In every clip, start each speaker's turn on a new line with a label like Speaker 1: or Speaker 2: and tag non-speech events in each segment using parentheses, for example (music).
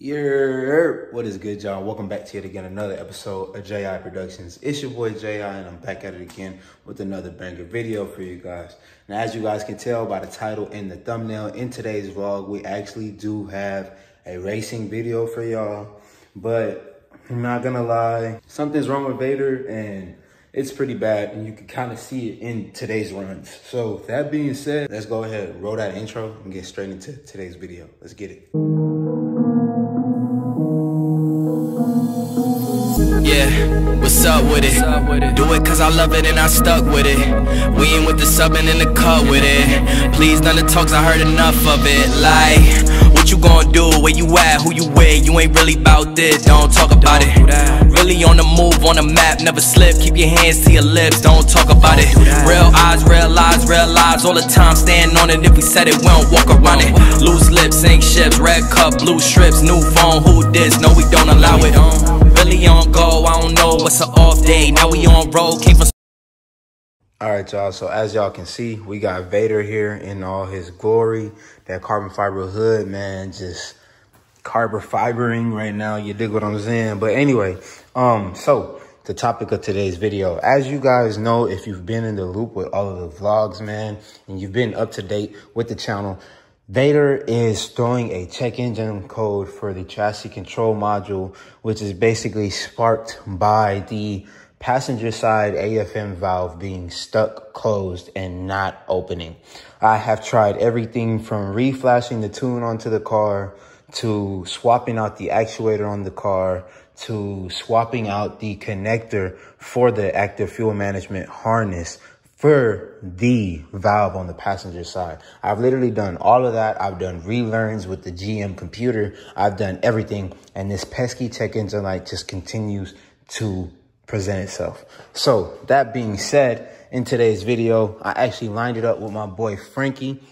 Speaker 1: Yeah, what is good, y'all? Welcome back to yet again another episode of JI Productions. It's your boy JI, and I'm back at it again with another banger video for you guys. Now, as you guys can tell by the title and the thumbnail in today's vlog, we actually do have a racing video for y'all. But I'm not gonna lie, something's wrong with Vader, and it's pretty bad, and you can kind of see it in today's runs. So, that being said, let's go ahead and roll that intro and get straight into today's video. Let's get it. Yeah, what's up with it? Do it cause I love it and I stuck with it. We ain't with the subbing in the cut with it. Please, none of the talks, I heard enough of it. Like, what you gonna do? Where you at? Who you with? You ain't really about this, don't talk about don't it. Really on the move, on the map, never slip. Keep your hands to your lips, don't talk about don't it. Real eyes, real lives, real lives, all the time. Stand on it, if we said it, we don't walk around it. Loose lips, ink ships, red cup, blue strips, new phone, who this? No, we don't allow it. Really on go, I don't know, what's an off day? Now we on road, came from all right, y'all. So as y'all can see, we got Vader here in all his glory. That carbon fiber hood, man, just carbon fibering right now. You dig what I'm saying? But anyway, um, so the topic of today's video. As you guys know, if you've been in the loop with all of the vlogs, man, and you've been up to date with the channel, Vader is throwing a check engine code for the chassis control module, which is basically sparked by the passenger side AFM valve being stuck closed and not opening. I have tried everything from reflashing the tune onto the car to swapping out the actuator on the car to swapping out the connector for the active fuel management harness for the valve on the passenger side. I've literally done all of that. I've done relearns with the GM computer. I've done everything. And this pesky check engine light just continues to present itself. So that being said, in today's video, I actually lined it up with my boy Frankie.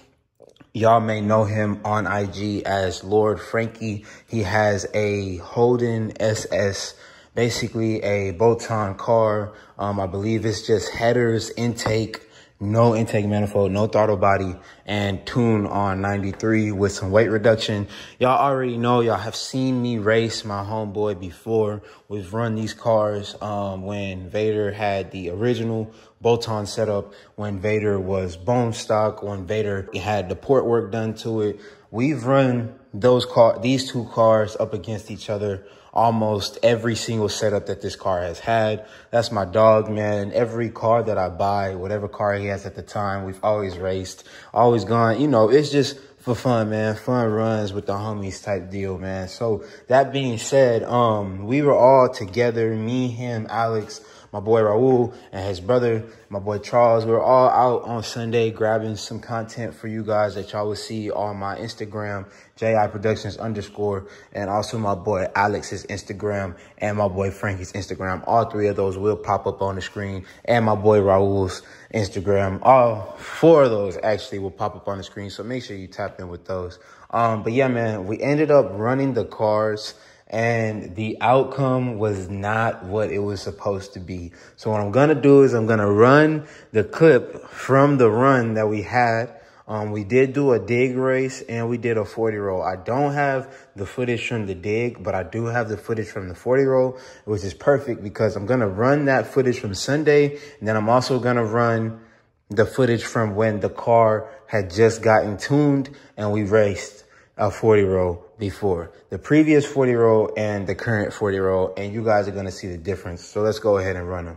Speaker 1: Y'all may know him on IG as Lord Frankie. He has a Holden SS, basically a bolt-on car. Um, I believe it's just headers, intake, no intake manifold, no throttle body, and tune on 93 with some weight reduction. Y'all already know, y'all have seen me race my homeboy before. We've run these cars um, when Vader had the original bolt-on setup, when Vader was bone stock, when Vader had the port work done to it. We've run those car, these two cars up against each other almost every single setup that this car has had. That's my dog, man. every car that I buy, whatever car he has at the time, we've always raced, always gone. You know, it's just for fun, man. Fun runs with the homies type deal, man. So that being said, um, we were all together, me, him, Alex, my boy Raul and his brother, my boy Charles. We are all out on Sunday grabbing some content for you guys that y'all will see on my Instagram, JI Productions underscore, and also my boy Alex's Instagram and my boy Frankie's Instagram. All three of those will pop up on the screen, and my boy Raul's Instagram. All four of those actually will pop up on the screen, so make sure you tap in with those. Um, but yeah, man, we ended up running the cars and the outcome was not what it was supposed to be. So what I'm going to do is I'm going to run the clip from the run that we had. Um, we did do a dig race and we did a 40 roll. I don't have the footage from the dig, but I do have the footage from the 40 roll, which is perfect because I'm going to run that footage from Sunday. And then I'm also going to run the footage from when the car had just gotten tuned and we raced a 40 roll before the previous 40 roll and the current 40 roll and you guys are going to see the difference so let's go ahead and run them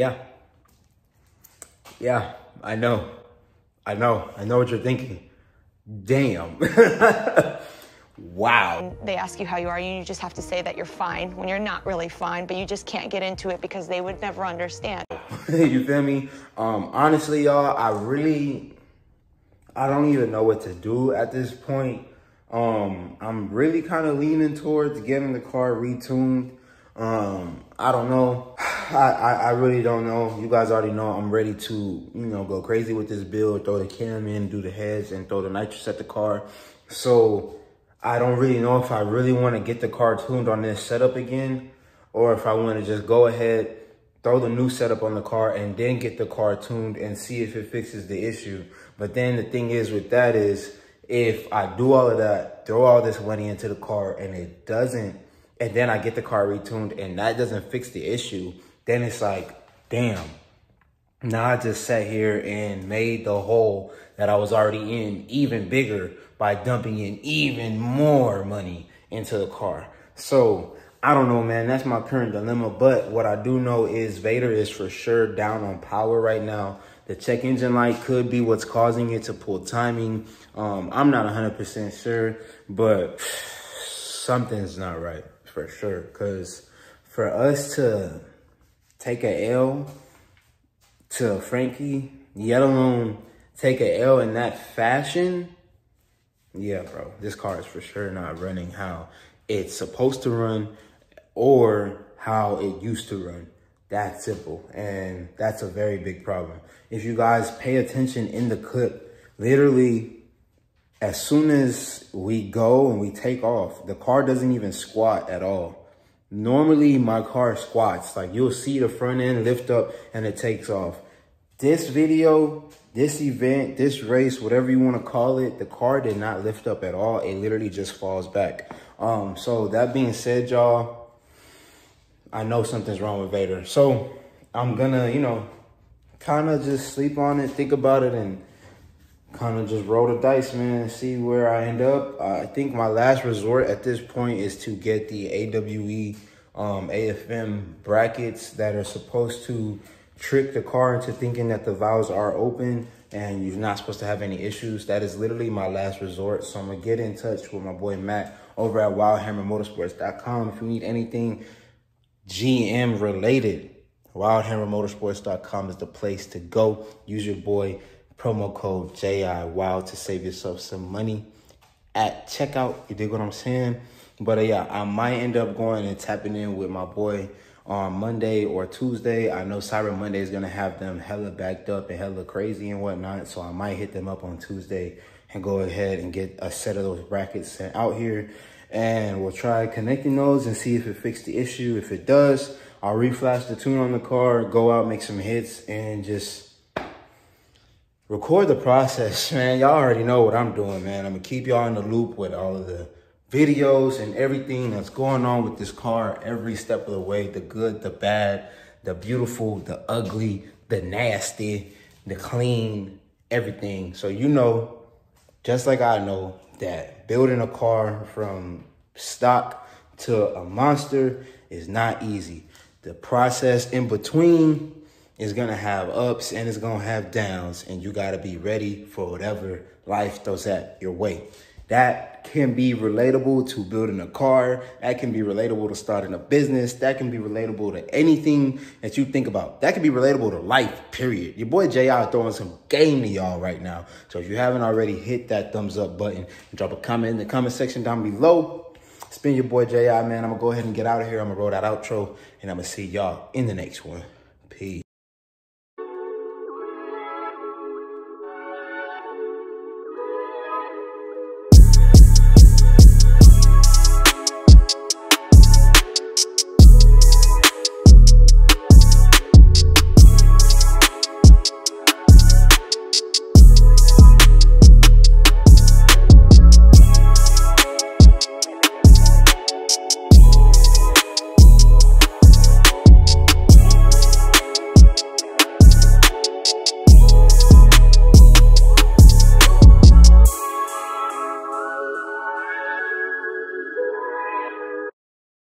Speaker 1: Yeah. Yeah, I know. I know. I know what you're thinking. Damn. (laughs) wow. They ask you how you are, and you just have to say that you're fine when you're not really fine, but you just can't get into it because they would never understand. (laughs) you feel me? Um, honestly, y'all, I really, I don't even know what to do at this point. Um, I'm really kind of leaning towards getting the car retuned. Um, I don't know. I, I, I really don't know. You guys already know I'm ready to, you know, go crazy with this build, throw the cam in, do the heads, and throw the nitrous at the car. So I don't really know if I really want to get the car tuned on this setup again, or if I want to just go ahead, throw the new setup on the car, and then get the car tuned and see if it fixes the issue. But then the thing is with that is, if I do all of that, throw all this money into the car, and it doesn't, and then I get the car retuned, and that doesn't fix the issue, then it's like, damn. Now I just sat here and made the hole that I was already in even bigger by dumping in even more money into the car. So I don't know, man. That's my current dilemma. But what I do know is Vader is for sure down on power right now. The check engine light could be what's causing it to pull timing. Um, I'm not 100% sure, but (sighs) something's not right for sure. Because for us to take a L to Frankie, yet alone take a L in that fashion, yeah, bro, this car is for sure not running how it's supposed to run or how it used to run. That simple. And that's a very big problem. If you guys pay attention in the clip, literally as soon as we go and we take off, the car doesn't even squat at all. Normally, my car squats. Like, you'll see the front end lift up and it takes off. This video, this event, this race, whatever you want to call it, the car did not lift up at all. It literally just falls back. Um, so, that being said, y'all, I know something's wrong with Vader. So, I'm going to, you know, kind of just sleep on it, think about it, and kind of just roll the dice, man, and see where I end up. I think my last resort at this point is to get the AWE um, AFM brackets that are supposed to trick the car into thinking that the valves are open and you're not supposed to have any issues. That is literally my last resort. So I'm gonna get in touch with my boy Matt over at wildhammermotorsports.com. If you need anything GM related, wildhammermotorsports.com is the place to go. Use your boy promo code JI Wow to save yourself some money at checkout. You dig what I'm saying? But uh, yeah, I might end up going and tapping in with my boy on Monday or Tuesday. I know Cyber Monday is going to have them hella backed up and hella crazy and whatnot. So I might hit them up on Tuesday and go ahead and get a set of those brackets sent out here. And we'll try connecting those and see if it fixed the issue. If it does, I'll reflash the tune on the car, go out, make some hits, and just record the process, (laughs) man. Y'all already know what I'm doing, man. I'm gonna keep y'all in the loop with all of the videos and everything that's going on with this car every step of the way the good, the bad, the beautiful, the ugly, the nasty, the clean, everything. So, you know, just like I know, that building a car from stock to a monster is not easy. The process in between it's gonna have ups and it's gonna have downs, and you gotta be ready for whatever life throws at your way. That can be relatable to building a car. That can be relatable to starting a business. That can be relatable to anything that you think about. That can be relatable to life, period. Your boy JI throwing some game to y'all right now. So if you haven't already, hit that thumbs up button and drop a comment in the comment section down below. It's been your boy JI, man. I'm going to go ahead and get out of here. I'm going to roll that outro, and I'm going to see y'all in the next one.